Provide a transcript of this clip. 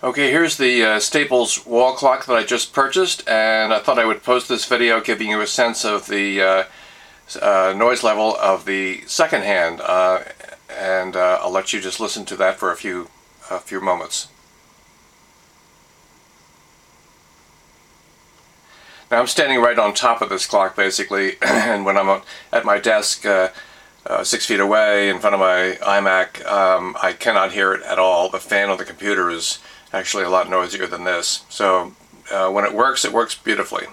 Okay, here's the uh, Staples wall clock that I just purchased, and I thought I would post this video giving you a sense of the uh, uh, noise level of the second hand, uh, and uh, I'll let you just listen to that for a few, a few moments. Now I'm standing right on top of this clock basically, and when I'm at my desk uh, uh, six feet away in front of my iMac, um, I cannot hear it at all. The fan on the computer is actually a lot noisier than this. So uh, when it works, it works beautifully.